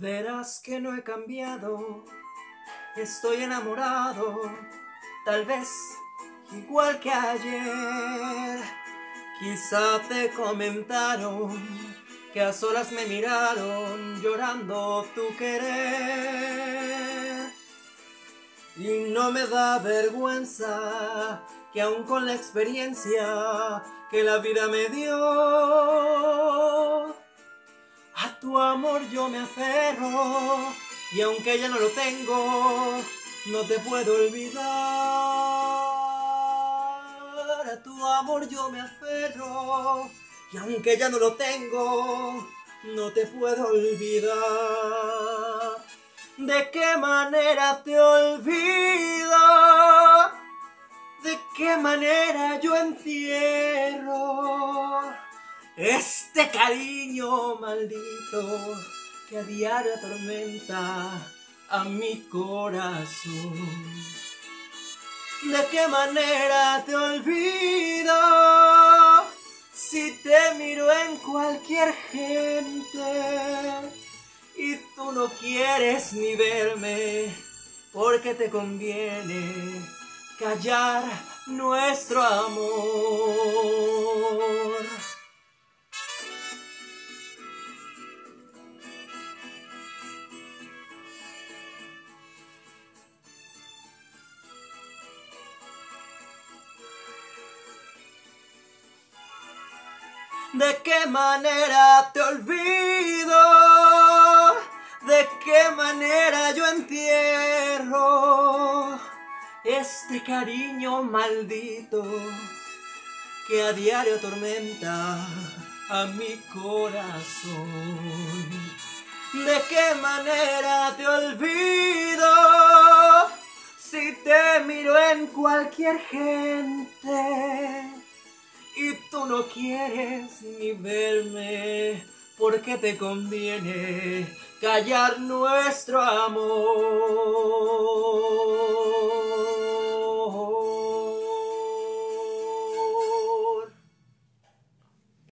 Verás que no he cambiado, estoy enamorado, tal vez igual que ayer. Quizá te comentaron que a solas me miraron llorando tu querer. Y no me da vergüenza que aún con la experiencia que la vida me dio, tu amor yo me aferro y aunque ya no lo tengo, no te puedo olvidar. A tu amor yo me aferro y aunque ya no lo tengo, no te puedo olvidar. ¿De qué manera te olvido? ¿De qué manera yo entierro este cariño maldito que a diario atormenta a mi corazón? ¿De qué manera te olvido si te miro en cualquier gente y tú no quieres ni verme porque te conviene? callar nuestro amor. ¿De qué manera te olvido? ¿De qué manera yo entierro? este cariño maldito que a diario atormenta a mi corazón. ¿De qué manera te olvido si te miro en cualquier gente y tú no quieres ni verme? Porque te conviene callar nuestro amor.